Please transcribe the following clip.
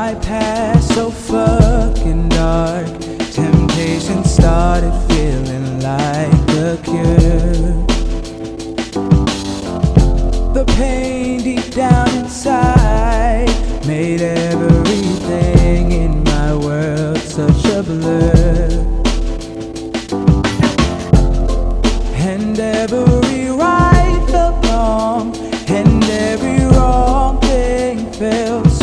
My past so fucking dark. Temptation started feeling like the cure. The pain deep down inside made everything in my world such a blur. And every right felt wrong, and every wrong thing felt